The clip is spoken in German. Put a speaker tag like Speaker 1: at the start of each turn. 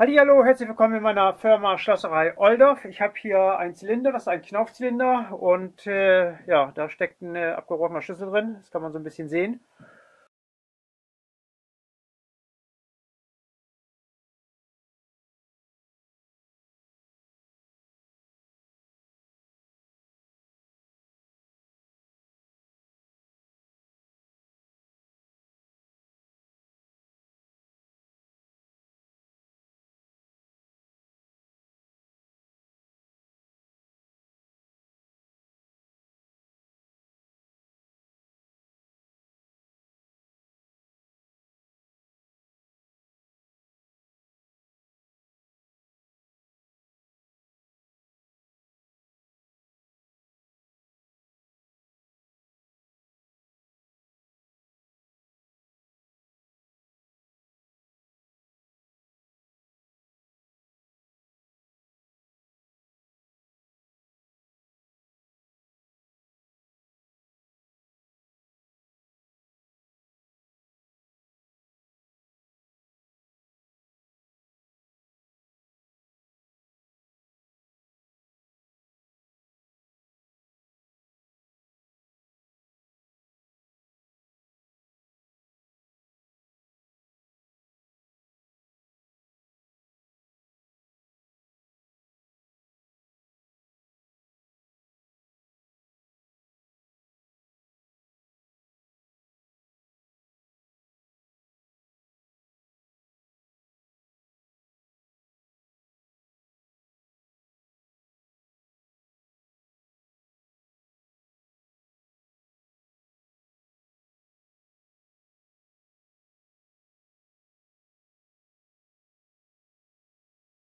Speaker 1: Hallo, herzlich willkommen in meiner Firma Schlosserei Oldorf. Ich habe hier einen Zylinder, das ist ein Knaufzylinder und äh, ja, da steckt ein äh, abgebrochener Schlüssel drin, das kann man so ein bisschen sehen.